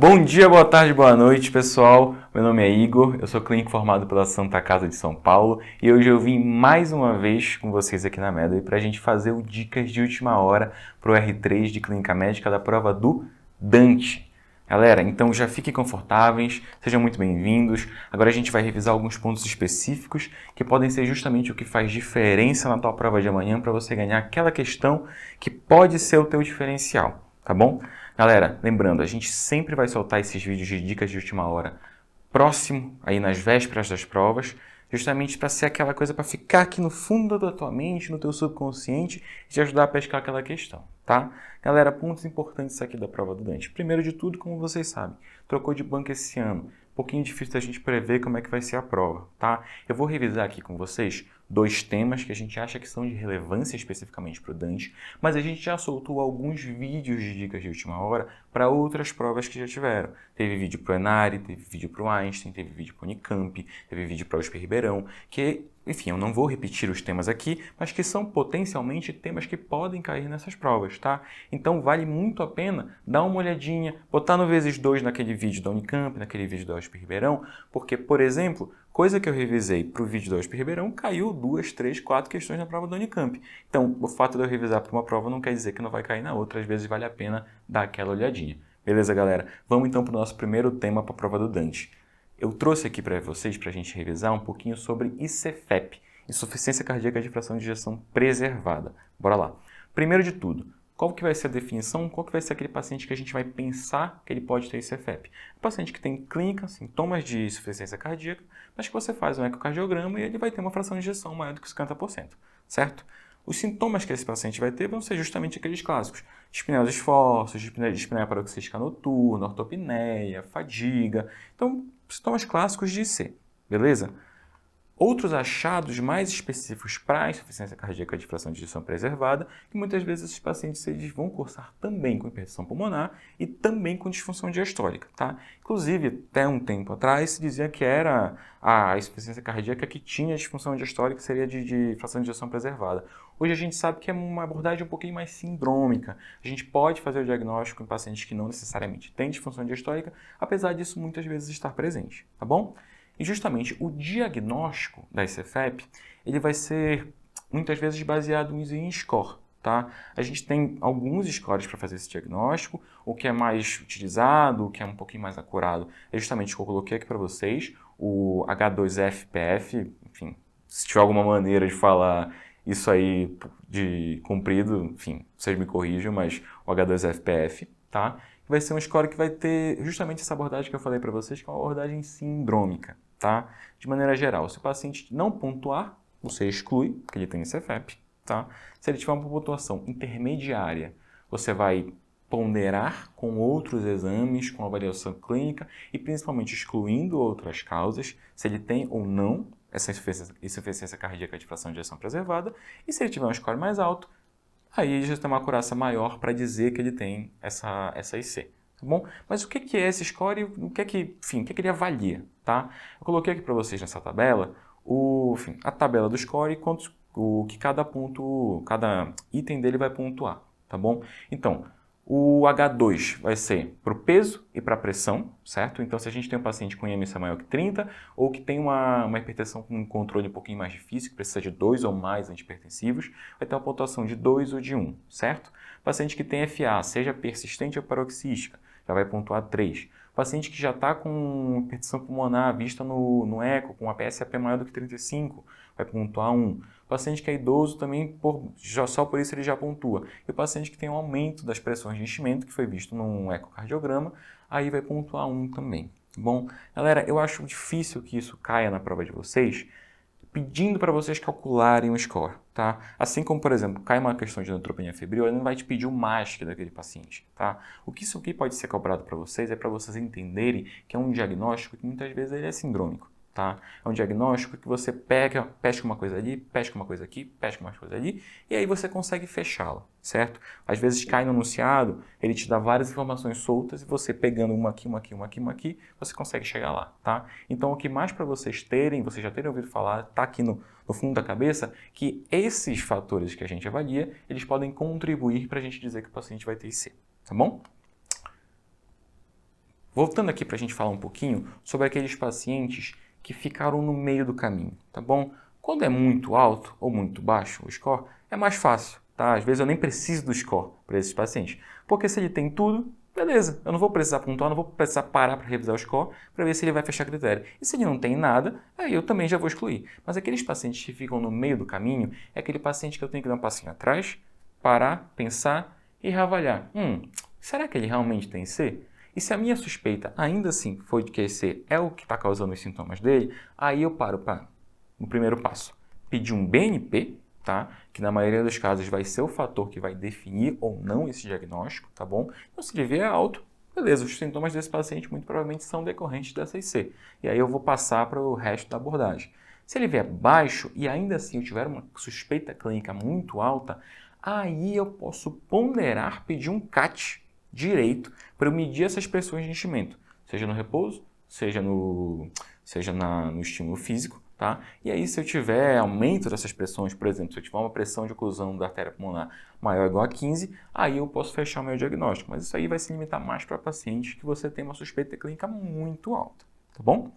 Bom dia, boa tarde, boa noite, pessoal. Meu nome é Igor, eu sou clínico formado pela Santa Casa de São Paulo e hoje eu vim mais uma vez com vocês aqui na Medway para a gente fazer o Dicas de Última Hora para o R3 de Clínica Médica da prova do Dante. Galera, então já fiquem confortáveis, sejam muito bem-vindos. Agora a gente vai revisar alguns pontos específicos que podem ser justamente o que faz diferença na tua prova de amanhã para você ganhar aquela questão que pode ser o teu diferencial, tá bom? Galera, lembrando, a gente sempre vai soltar esses vídeos de dicas de última hora próximo, aí nas vésperas das provas, justamente para ser aquela coisa para ficar aqui no fundo da tua mente, no teu subconsciente e te ajudar a pescar aquela questão, tá? Galera, pontos importantes aqui da prova do Dante. Primeiro de tudo, como vocês sabem, trocou de banco esse ano. Um pouquinho difícil da gente prever como é que vai ser a prova, tá? Eu vou revisar aqui com vocês dois temas que a gente acha que são de relevância especificamente para o Dante, mas a gente já soltou alguns vídeos de dicas de última hora para outras provas que já tiveram. Teve vídeo para o Enari, teve vídeo para o Einstein, teve vídeo para o Unicamp, teve vídeo para o USP Ribeirão, que, enfim, eu não vou repetir os temas aqui, mas que são potencialmente temas que podem cair nessas provas, tá? Então vale muito a pena dar uma olhadinha, botar no vezes dois naquele vídeo da Unicamp, naquele vídeo da USP Ribeirão, porque, por exemplo, Coisa que eu revisei para o vídeo do OSP Ribeirão, caiu duas, três, quatro questões na prova do Unicamp. Então, o fato de eu revisar para uma prova não quer dizer que não vai cair na outra, às vezes vale a pena dar aquela olhadinha. Beleza, galera? Vamos então para o nosso primeiro tema para a prova do Dante. Eu trouxe aqui para vocês, para a gente revisar, um pouquinho sobre ICFEP, Insuficiência Cardíaca de Fração de Ejeção Preservada. Bora lá. Primeiro de tudo, qual que vai ser a definição? Qual que vai ser aquele paciente que a gente vai pensar que ele pode ter ICFEP? O paciente que tem clínica, sintomas de insuficiência cardíaca, mas que você faz um ecocardiograma e ele vai ter uma fração de injeção maior do que 50%, certo? Os sintomas que esse paciente vai ter vão ser justamente aqueles clássicos. Dispneia dos esforços, dispneia paroxística noturna, ortopneia, fadiga. Então, sintomas clássicos de IC, beleza? Outros achados mais específicos para a insuficiência cardíaca de fração de ejeção preservada, que muitas vezes esses pacientes eles vão cursar também com hipertensão pulmonar e também com disfunção diastólica, tá? Inclusive, até um tempo atrás se dizia que era a insuficiência cardíaca que tinha disfunção diastólica, seria de, de fração de ejeção preservada. Hoje a gente sabe que é uma abordagem um pouquinho mais sindrômica. A gente pode fazer o diagnóstico em pacientes que não necessariamente têm disfunção diastólica, apesar disso muitas vezes estar presente, tá bom? E justamente o diagnóstico da ICFEP, ele vai ser muitas vezes baseado em score, tá? A gente tem alguns scores para fazer esse diagnóstico, o que é mais utilizado, o que é um pouquinho mais acurado, é justamente o que eu coloquei aqui para vocês, o H2FPF, enfim, se tiver alguma maneira de falar isso aí de comprido, enfim, vocês me corrijam, mas o H2FPF, tá? Vai ser um score que vai ter justamente essa abordagem que eu falei para vocês, que é uma abordagem sindrômica, tá? De maneira geral, se o paciente não pontuar, você exclui, porque ele tem CFEP, tá? Se ele tiver uma pontuação intermediária, você vai ponderar com outros exames, com avaliação clínica e principalmente excluindo outras causas, se ele tem ou não essa insuficiência, cardíaca de fração de ejeção preservada, e se ele tiver um score mais alto, aí já tem uma acurácia maior para dizer que ele tem essa, essa IC tá bom? Mas o que é esse score e o que é que, enfim, o que, é que ele avalia, tá? Eu coloquei aqui para vocês nessa tabela o, enfim, a tabela do score e quantos, o que cada ponto, cada item dele vai pontuar, tá bom? Então, o H2 vai ser para o peso e para a pressão, certo? Então, se a gente tem um paciente com IMC maior que 30 ou que tem uma, uma hipertensão com um controle um pouquinho mais difícil, que precisa de dois ou mais antipertensivos, vai ter uma pontuação de 2 ou de 1, um, certo? Paciente que tem FA, seja persistente ou paroxística, já vai pontuar 3. Paciente que já está com hipertensão pulmonar vista no, no eco, com a PSAP maior do que 35, vai pontuar 1. Paciente que é idoso também, por, já, só por isso ele já pontua. E o paciente que tem um aumento das pressões de enchimento, que foi visto num ecocardiograma, aí vai pontuar 1 também. Bom, galera, eu acho difícil que isso caia na prova de vocês, pedindo para vocês calcularem o score, tá? Assim como, por exemplo, cai uma questão de neutropenia febril, ele não vai te pedir o MASC daquele paciente, tá? O que isso aqui pode ser cobrado para vocês é para vocês entenderem que é um diagnóstico que muitas vezes ele é sindrômico tá? É um diagnóstico que você pega, pesca uma coisa ali, pesca uma coisa aqui, pesca uma coisa ali, e aí você consegue fechá-la, certo? Às vezes cai no anunciado, ele te dá várias informações soltas e você pegando uma aqui, uma aqui, uma aqui, uma aqui, você consegue chegar lá, tá? Então o que mais para vocês terem, vocês já terem ouvido falar, tá aqui no, no fundo da cabeça, que esses fatores que a gente avalia, eles podem contribuir para a gente dizer que o paciente vai ter IC, tá bom? voltando aqui para a gente falar um pouquinho sobre aqueles pacientes que ficaram no meio do caminho, tá bom? Quando é muito alto ou muito baixo o score, é mais fácil, tá? Às vezes eu nem preciso do score para esses pacientes, porque se ele tem tudo, beleza, eu não vou precisar pontuar, não vou precisar parar para revisar o score para ver se ele vai fechar critério. E se ele não tem nada, aí eu também já vou excluir. Mas aqueles pacientes que ficam no meio do caminho, é aquele paciente que eu tenho que dar um passinho atrás, parar, pensar e reavaliar. Hum, será que ele realmente tem C? E se a minha suspeita ainda assim foi de que esse é o que está causando os sintomas dele, aí eu paro para, no primeiro passo, pedir um BNP, tá? Que na maioria dos casos vai ser o fator que vai definir ou não esse diagnóstico, tá bom? Então se ele vier alto, beleza, os sintomas desse paciente muito provavelmente são decorrentes da CIC. E aí eu vou passar para o resto da abordagem. Se ele vier baixo e ainda assim eu tiver uma suspeita clínica muito alta, aí eu posso ponderar pedir um CAT direito para eu medir essas pressões de enchimento, seja no repouso, seja no, seja na, no estímulo físico, Tá? E aí, se eu tiver aumento dessas pressões, por exemplo, se eu tiver uma pressão de oclusão da artéria pulmonar maior ou igual a 15, aí eu posso fechar o meu diagnóstico. Mas isso aí vai se limitar mais para pacientes que você tem uma suspeita clínica muito alta, tá bom?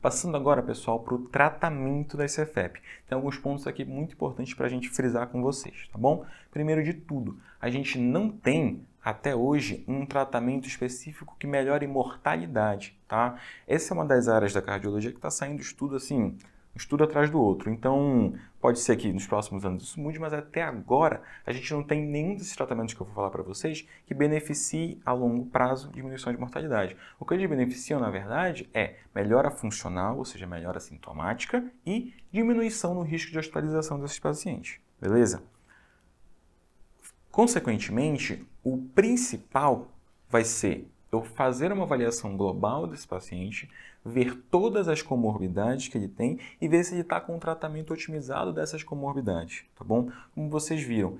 Passando agora, pessoal, para o tratamento da CFEP. Tem alguns pontos aqui muito importantes para a gente frisar com vocês, tá bom? Primeiro de tudo, a gente não tem até hoje um tratamento específico que melhore mortalidade, tá? Essa é uma das áreas da cardiologia que está saindo estudo assim, estudo atrás do outro. Então, pode ser que nos próximos anos isso mude, mas até agora a gente não tem nenhum desses tratamentos que eu vou falar para vocês que beneficie a longo prazo diminuição de mortalidade. O que eles beneficiam, na verdade, é melhora funcional, ou seja, melhora sintomática e diminuição no risco de hospitalização desses pacientes. Beleza? Consequentemente, o principal vai ser eu fazer uma avaliação global desse paciente, ver todas as comorbidades que ele tem e ver se ele está com um tratamento otimizado dessas comorbidades, tá bom? Como vocês viram,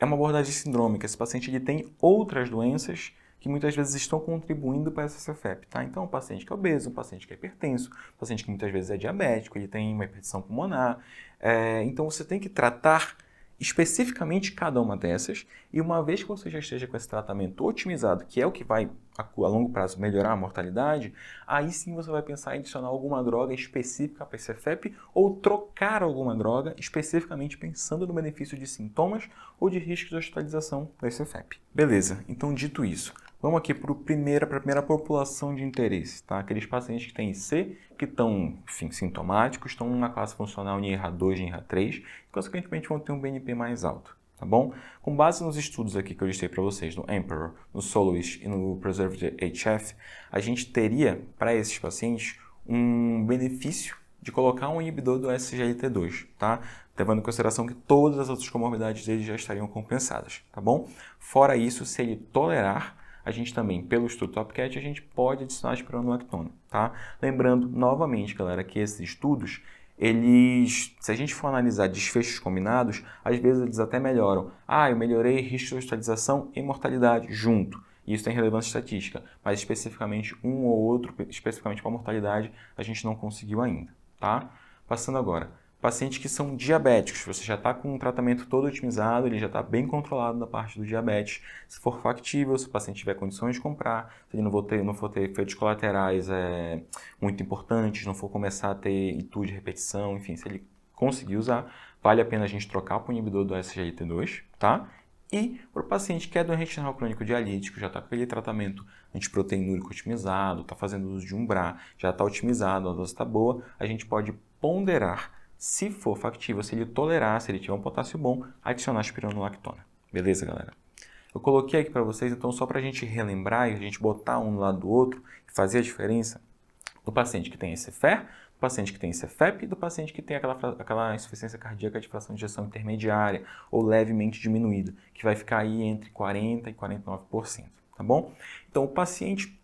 é uma abordagem sindrômica. Esse paciente ele tem outras doenças que muitas vezes estão contribuindo para essa CFEP, tá? Então, um paciente que é obeso, um paciente que é hipertenso, um paciente que muitas vezes é diabético, ele tem uma hipertensão pulmonar. É, então, você tem que tratar especificamente cada uma dessas, e uma vez que você já esteja com esse tratamento otimizado, que é o que vai a, a longo prazo melhorar a mortalidade, aí sim você vai pensar em adicionar alguma droga específica para esse FEP ou trocar alguma droga especificamente pensando no benefício de sintomas ou de risco de hospitalização desse FEP. Beleza, então dito isso, Vamos aqui para a primeira, primeira população de interesse, tá? Aqueles pacientes que têm C, que estão, enfim, sintomáticos, estão na classe funcional NIRA2 e NIRA3, e consequentemente vão ter um BNP mais alto, tá bom? Com base nos estudos aqui que eu listei para vocês, no Emperor, no Soloist e no Preserved HF, a gente teria, para esses pacientes, um benefício de colocar um inibidor do SGLT2, tá? Levando em consideração que todas as outras comorbidades dele já estariam compensadas, tá bom? Fora isso, se ele tolerar, a gente também, pelo estudo TopCat, a gente pode adicionar espironolactona, tá? Lembrando, novamente, galera, que esses estudos, eles, se a gente for analisar desfechos combinados, às vezes eles até melhoram. Ah, eu melhorei risco de hospitalização e mortalidade junto. Isso tem relevância estatística, mas especificamente um ou outro, especificamente para mortalidade, a gente não conseguiu ainda, tá? Passando agora pacientes que são diabéticos, você já está com um tratamento todo otimizado, ele já está bem controlado na parte do diabetes. Se for factível, se o paciente tiver condições de comprar, se ele não for ter, não for ter efeitos colaterais é, muito importantes, não for começar a ter itu de repetição, enfim, se ele conseguir usar, vale a pena a gente trocar para o inibidor do SGLT2, tá? E para o paciente que é doente renal crônico dialítico, já está com aquele tratamento antiproteinúrico otimizado, está fazendo uso de umbra, já está otimizado, a dose está boa, a gente pode ponderar se for factível, se ele tolerar, se ele tiver um potássio bom, adicionar espironolactona. Beleza, galera? Eu coloquei aqui para vocês, então, só para a gente relembrar e a gente botar um do lado do outro e fazer a diferença do paciente que tem esse FER, do paciente que tem esse e do paciente que tem aquela, aquela insuficiência cardíaca de fração de injeção intermediária ou levemente diminuída, que vai ficar aí entre 40% e 49%, tá bom? Então, o paciente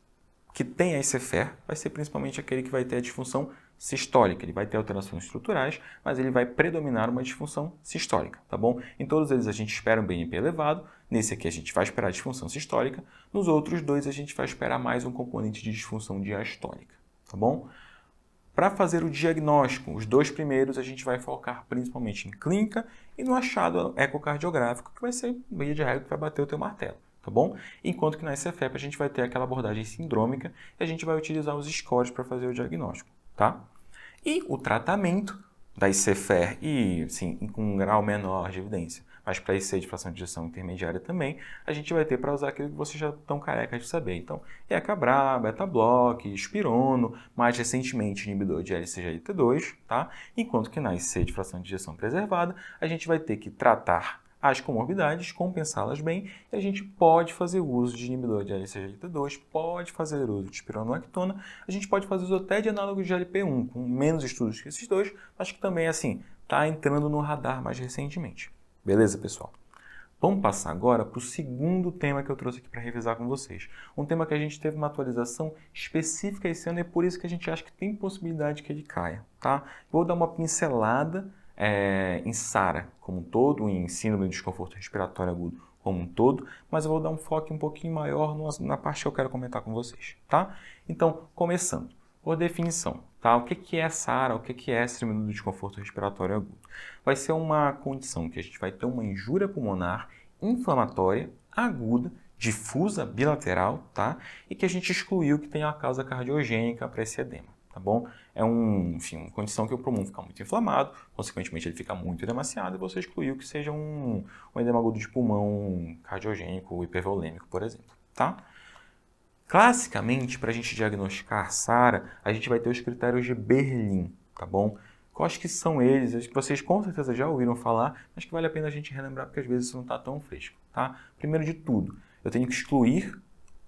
que tem a ECFR vai ser principalmente aquele que vai ter a disfunção sistólica. Ele vai ter alterações estruturais, mas ele vai predominar uma disfunção sistólica, tá bom? Em todos eles a gente espera um BNP elevado, nesse aqui a gente vai esperar disfunção sistólica, nos outros dois a gente vai esperar mais um componente de disfunção diastólica, tá bom? Para fazer o diagnóstico, os dois primeiros a gente vai focar principalmente em clínica e no achado ecocardiográfico, que vai ser via de regra que vai bater o teu martelo. Tá bom? Enquanto que na ICFEP a gente vai ter aquela abordagem sindrômica e a gente vai utilizar os scores para fazer o diagnóstico, tá? E o tratamento da ICFER e, sim, com um grau menor de evidência, mas para IC de fração de injeção intermediária também, a gente vai ter para usar aquilo que vocês já estão carecas de saber. Então, ECABRA, beta-block, espirono, mais recentemente inibidor de LCGLT2, tá? Enquanto que na IC de fração de injeção preservada, a gente vai ter que tratar as comorbidades, compensá-las bem, e a gente pode fazer uso de inibidor de LCGLT2, pode fazer uso de espironolactona, a gente pode fazer uso até de análogos de LP1, com menos estudos que esses dois, mas que também, assim, está entrando no radar mais recentemente. Beleza, pessoal? Vamos passar agora para o segundo tema que eu trouxe aqui para revisar com vocês. Um tema que a gente teve uma atualização específica esse ano e é por isso que a gente acha que tem possibilidade que ele caia, tá? Vou dar uma pincelada é, em SARA como um todo, em síndrome de desconforto respiratório agudo como um todo, mas eu vou dar um foco um pouquinho maior na parte que eu quero comentar com vocês, tá? Então, começando, por definição, tá? O que é SARA, o que é síndrome do desconforto respiratório agudo? Vai ser uma condição que a gente vai ter uma injúria pulmonar inflamatória aguda difusa bilateral, tá? E que a gente excluiu que tem a causa cardiogênica para esse edema tá bom? É um, enfim, uma condição que o pulmão fica muito inflamado, consequentemente ele fica muito edemaciado e você excluiu que seja um, um edema agudo de pulmão cardiogênico, hipervolêmico, por exemplo, tá? Classicamente, para a gente diagnosticar SARA, a gente vai ter os critérios de Berlim, tá bom? Quais que são eles? Acho que vocês com certeza já ouviram falar, mas que vale a pena a gente relembrar porque às vezes isso não está tão fresco, tá? Primeiro de tudo, eu tenho que excluir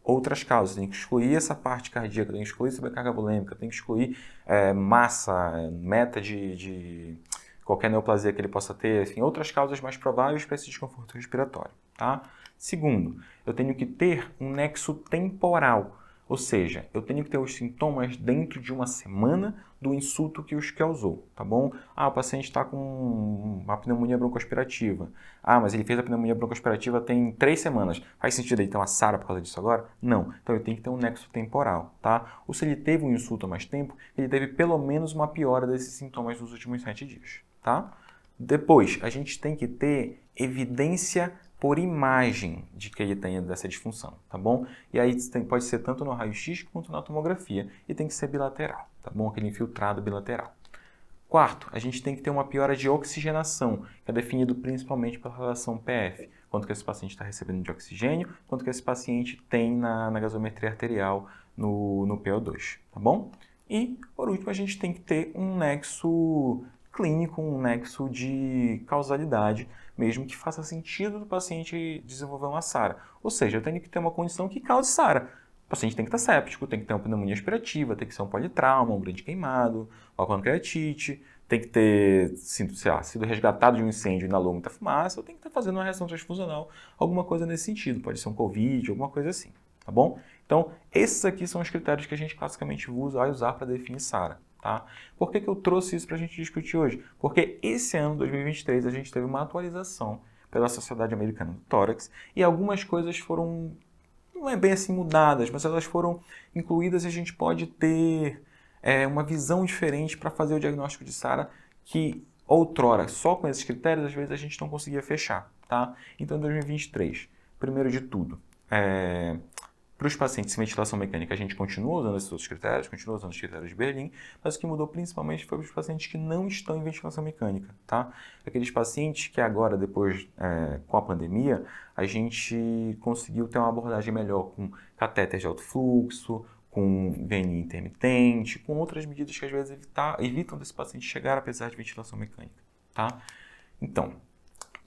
outras causas. Tem que excluir essa parte cardíaca, tem que excluir sobrecarga bulêmica, tem que excluir é, massa, meta de, de, qualquer neoplasia que ele possa ter, enfim, outras causas mais prováveis para esse desconforto respiratório. Tá? Segundo, eu tenho que ter um nexo temporal. Ou seja, eu tenho que ter os sintomas dentro de uma semana do insulto que os causou, tá bom? Ah, o paciente está com uma pneumonia broncoaspirativa. Ah, mas ele fez a pneumonia broncoaspirativa tem três semanas. Faz sentido ele ter uma SARA por causa disso agora? Não. Então eu tenho que ter um nexo temporal, tá? Ou se ele teve um insulto há mais tempo, ele teve pelo menos uma piora desses sintomas nos últimos sete dias, tá? Depois, a gente tem que ter evidência por imagem de que ele tenha dessa disfunção, tá bom? E aí tem, pode ser tanto no raio-x quanto na tomografia e tem que ser bilateral, tá bom? Aquele infiltrado bilateral. Quarto, a gente tem que ter uma piora de oxigenação, que é definido principalmente pela relação PF, quanto que esse paciente está recebendo de oxigênio, quanto que esse paciente tem na, na gasometria arterial no, no PO2, tá bom? E, por último, a gente tem que ter um nexo clínico, um nexo de causalidade, mesmo que faça sentido do paciente desenvolver uma SARA. Ou seja, eu tenho que ter uma condição que cause SARA. O paciente tem que estar séptico, tem que ter uma pneumonia aspirativa, tem que ser um politrauma, um grande queimado, uma pancreatite, tem que ter sido, lá, sido resgatado de um incêndio e inalou muita fumaça, ou tem que estar fazendo uma reação transfusional, alguma coisa nesse sentido. Pode ser um COVID, alguma coisa assim, tá bom? Então, esses aqui são os critérios que a gente classicamente usa, vai usar para definir SARA. Tá? Por que, que eu trouxe isso para a gente discutir hoje? Porque esse ano, 2023, a gente teve uma atualização pela Sociedade Americana do Tórax e algumas coisas foram, não é bem assim mudadas, mas elas foram incluídas e a gente pode ter é, uma visão diferente para fazer o diagnóstico de SARA que outrora, só com esses critérios, às vezes a gente não conseguia fechar. Tá? Então, em 2023, primeiro de tudo, é, para os pacientes sem ventilação mecânica, a gente continua usando esses outros critérios, continua usando os critérios de Berlim, mas o que mudou principalmente foi para os pacientes que não estão em ventilação mecânica, tá? Aqueles pacientes que agora, depois, é, com a pandemia, a gente conseguiu ter uma abordagem melhor com catéter de alto fluxo, com VNI intermitente, com outras medidas que às vezes evitar, evitam desse paciente chegar apesar de ventilação mecânica, tá? Então,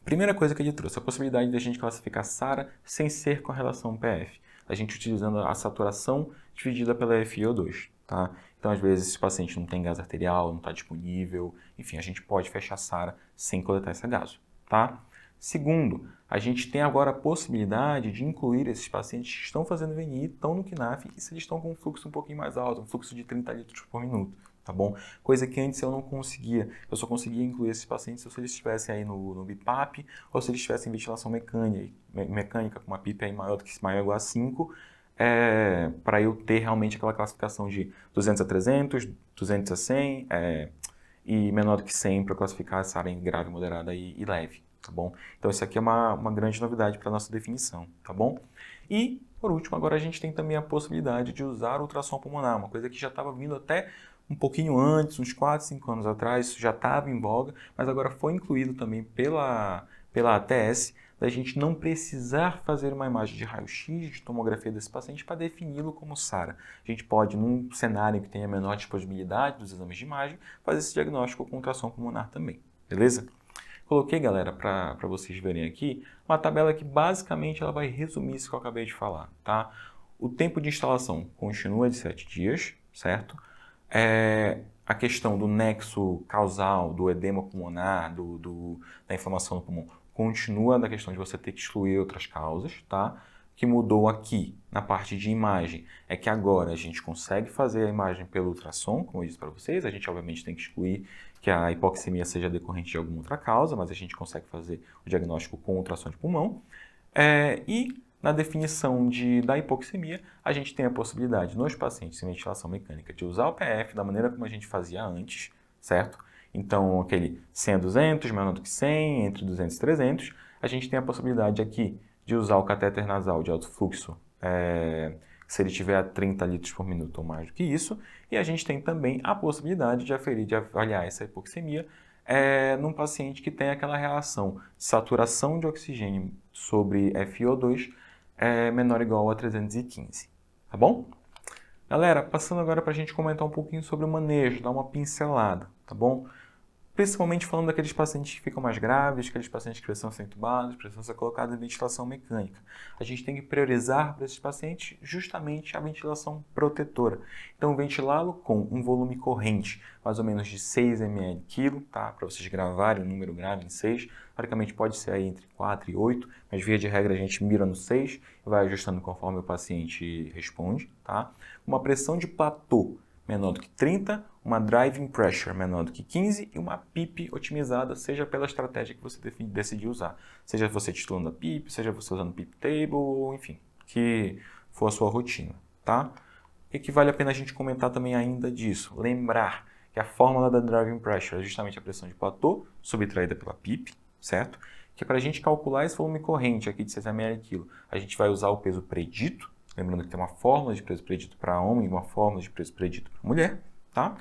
primeira coisa que ele trouxe, a possibilidade de a gente classificar SARA sem ser com relação PF a gente utilizando a saturação dividida pela FiO2, tá? Então, às vezes, esse paciente não tem gás arterial, não está disponível, enfim, a gente pode fechar a SARA sem coletar esse gás, tá? Segundo, a gente tem agora a possibilidade de incluir esses pacientes que estão fazendo VNI, estão no KNAF, e se eles estão com um fluxo um pouquinho mais alto, um fluxo de 30 litros por minuto, tá bom? Coisa que antes eu não conseguia. Eu só conseguia incluir esses pacientes se eles estivessem aí no, no BIPAP ou se eles tivessem ventilação mecânica, mecânica com uma PIP aí maior do que maior ou igual a 5, é, para eu ter realmente aquela classificação de 200 a 300, 200 a 100 é, e menor do que 100 para classificar essa área em grave, moderada e, e leve, tá bom? Então, isso aqui é uma, uma grande novidade para nossa definição, tá bom? E, por último, agora a gente tem também a possibilidade de usar ultrassom pulmonar, uma coisa que já estava vindo até um pouquinho antes, uns 4, 5 anos atrás, isso já estava em voga, mas agora foi incluído também pela, pela ATS, da gente não precisar fazer uma imagem de raio-x, de tomografia desse paciente para defini-lo como SARA. A gente pode, num cenário que tenha menor disponibilidade dos exames de imagem, fazer esse diagnóstico com ultrassom pulmonar também, beleza? Coloquei, galera, para vocês verem aqui, uma tabela que basicamente ela vai resumir isso que eu acabei de falar, tá? O tempo de instalação continua de 7 dias, certo? É, a questão do nexo causal, do edema pulmonar, do, do, da inflamação no pulmão, continua da questão de você ter que excluir outras causas, tá? Que mudou aqui na parte de imagem é que agora a gente consegue fazer a imagem pelo ultrassom, como eu disse para vocês. A gente obviamente tem que excluir que a hipoxemia seja decorrente de alguma outra causa, mas a gente consegue fazer o diagnóstico com ultrassom de pulmão. É, e na definição de, da hipoxemia, a gente tem a possibilidade nos pacientes sem ventilação mecânica de usar o PF da maneira como a gente fazia antes, certo? Então, aquele 100 a 200, menor do que 100, entre 200 e 300, a gente tem a possibilidade aqui de usar o catéter nasal de alto fluxo, é, se ele tiver a 30 litros por minuto ou mais do que isso, e a gente tem também a possibilidade de aferir, de avaliar essa hipoxemia é, num paciente que tem aquela relação saturação de oxigênio sobre FiO2 é menor ou igual a 315, tá bom? Galera, passando agora para a gente comentar um pouquinho sobre o manejo, dar uma pincelada, tá bom? Principalmente falando daqueles pacientes que ficam mais graves, aqueles pacientes que precisam ser entubados, precisam ser colocados em ventilação mecânica. A gente tem que priorizar para esses pacientes justamente a ventilação protetora. Então, ventilá-lo com um volume corrente, mais ou menos de 6 ml quilo, tá? Para vocês gravarem o número grave em 6. Praticamente pode ser aí entre 4 e 8, mas via de regra a gente mira no 6 e vai ajustando conforme o paciente responde, tá? Uma pressão de platô menor do que 30, uma driving pressure menor do que 15 e uma PIP otimizada, seja pela estratégia que você decidir usar. Seja você titulando a PIP, seja você usando PIP table, enfim, que for a sua rotina, tá? E que vale a pena a gente comentar também ainda disso. Lembrar que a fórmula da driving pressure é justamente a pressão de platô subtraída pela PIP, certo? Que para a gente calcular esse volume corrente aqui de 6 ml a gente vai usar o peso predito, Lembrando que tem uma fórmula de peso predito para homem e uma fórmula de peso predito para mulher, tá?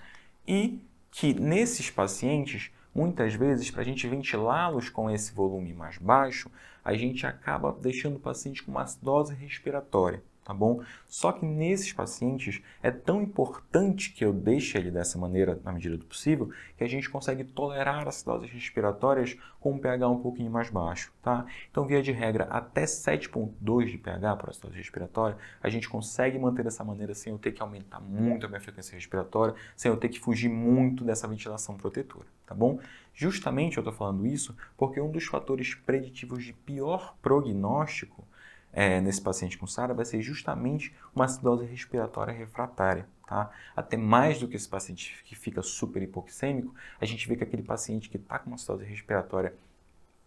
E que nesses pacientes, muitas vezes, para a gente ventilá-los com esse volume mais baixo, a gente acaba deixando o paciente com uma acidose respiratória tá bom? Só que nesses pacientes é tão importante que eu deixe ele dessa maneira na medida do possível que a gente consegue tolerar acidoses respiratórias com um pH um pouquinho mais baixo, tá? Então, via de regra, até 7.2 de pH para acidose respiratória, a gente consegue manter dessa maneira sem eu ter que aumentar muito a minha frequência respiratória, sem eu ter que fugir muito dessa ventilação protetora, tá bom? Justamente eu estou falando isso porque um dos fatores preditivos de pior prognóstico é, nesse paciente com SARA vai ser justamente uma acidose respiratória refratária. Tá? Até mais do que esse paciente que fica super hipoxêmico, a gente vê que aquele paciente que está com uma acidose respiratória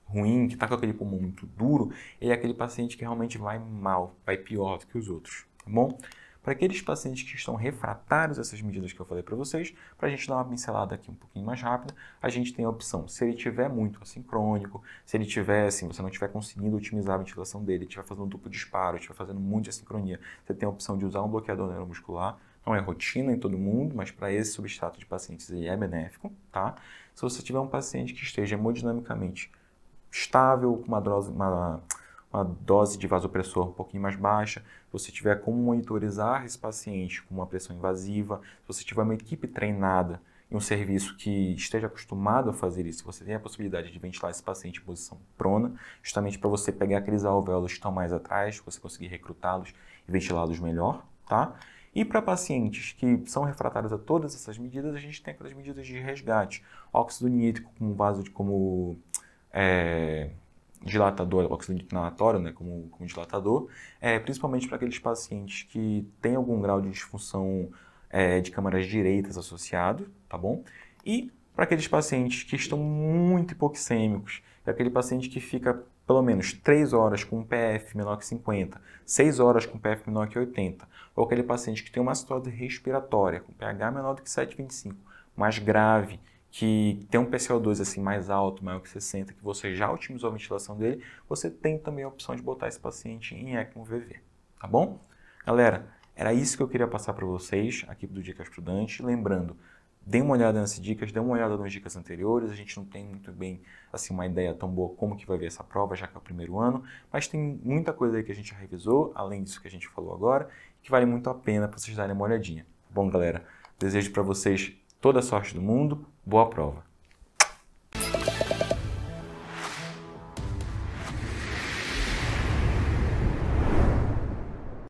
ruim, que está com aquele pulmão muito duro, ele é aquele paciente que realmente vai mal, vai pior do que os outros. Tá bom? Para aqueles pacientes que estão refratários a essas medidas que eu falei para vocês, para a gente dar uma pincelada aqui um pouquinho mais rápida, a gente tem a opção, se ele tiver muito assincrônico, se ele tiver, assim, você não estiver conseguindo otimizar a ventilação dele, estiver fazendo duplo disparo, estiver fazendo muito assincronia, você tem a opção de usar um bloqueador neuromuscular, não é rotina em todo mundo, mas para esse substrato de pacientes ele é benéfico, tá? Se você tiver um paciente que esteja hemodinamicamente estável, com uma dose, uma uma dose de vasopressor um pouquinho mais baixa, se você tiver como monitorizar esse paciente com uma pressão invasiva, se você tiver uma equipe treinada em um serviço que esteja acostumado a fazer isso, você tem a possibilidade de ventilar esse paciente em posição prona, justamente para você pegar aqueles alvéolos que estão mais atrás, você conseguir recrutá-los e ventilá-los melhor, tá? E para pacientes que são refratários a todas essas medidas, a gente tem aquelas medidas de resgate. Óxido nítrico como vaso de como é, dilatador, inalatório, né, como, como dilatador, é, principalmente para aqueles pacientes que têm algum grau de disfunção é, de câmaras direitas associado, tá bom? E para aqueles pacientes que estão muito hipoxêmicos, é aquele paciente que fica pelo menos 3 horas com um PF menor que 50, 6 horas com PF menor que 80, ou aquele paciente que tem uma acidose respiratória com pH menor do que 7,25, mais grave, que tem um PCO2 assim mais alto, maior que 60, que você já otimizou a ventilação dele, você tem também a opção de botar esse paciente em ECMO VV, tá bom? Galera, era isso que eu queria passar para vocês aqui do Dicas Estudante, lembrando, dê uma olhada nessas dicas, dê uma olhada nas dicas anteriores, a gente não tem muito bem assim uma ideia tão boa como que vai ver essa prova, já que é o primeiro ano, mas tem muita coisa aí que a gente já revisou, além disso que a gente falou agora, que vale muito a pena para vocês darem uma olhadinha. Bom, galera, desejo para vocês toda a sorte do mundo, boa prova!